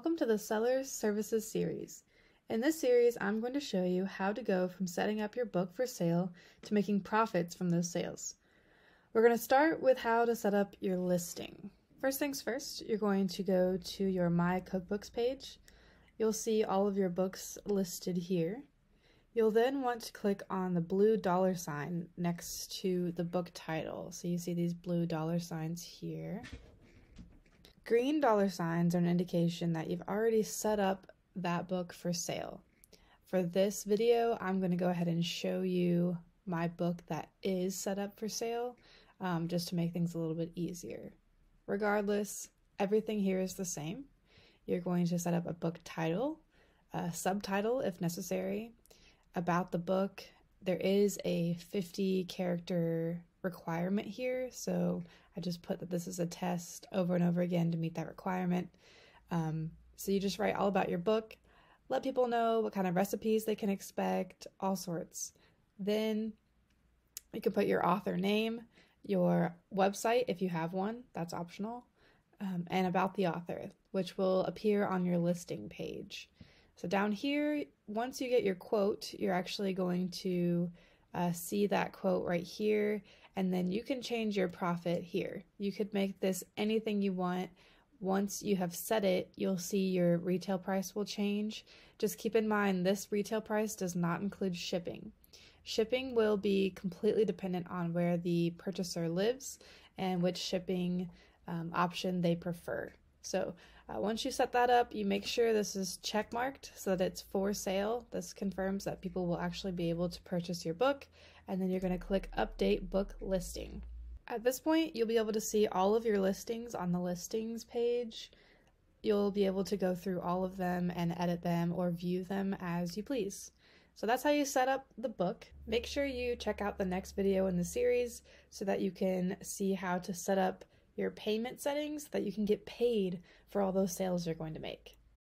the Sellers Services series. In this series, I'm going to show you how to go from setting up your book for sale to making profits from those sales. We're going to start with how to set up your listing. First things first, you're going to go to your My Cookbooks page. You'll see all of your books listed here. You'll then want to click on the blue dollar sign next to the book title. So you see these blue dollar signs here. Green dollar signs are an indication that you've already set up that book for sale. For this video, I'm going to go ahead and show you my book that is set up for sale um, just to make things a little bit easier. Regardless, everything here is the same. You're going to set up a book title, a subtitle if necessary, about the book. There is a 50 character requirement here, so I just put that this is a test over and over again to meet that requirement. Um, so you just write all about your book, let people know what kind of recipes they can expect, all sorts. Then you can put your author name, your website if you have one, that's optional, um, and about the author, which will appear on your listing page. So down here, once you get your quote, you're actually going to uh, see that quote right here, and then you can change your profit here. You could make this anything you want. Once you have set it, you'll see your retail price will change. Just keep in mind this retail price does not include shipping. Shipping will be completely dependent on where the purchaser lives and which shipping um, option they prefer. So uh, once you set that up, you make sure this is check marked so that it's for sale. This confirms that people will actually be able to purchase your book, and then you're going to click Update Book Listing. At this point, you'll be able to see all of your listings on the listings page. You'll be able to go through all of them and edit them or view them as you please. So that's how you set up the book. Make sure you check out the next video in the series so that you can see how to set up your payment settings that you can get paid for all those sales you're going to make.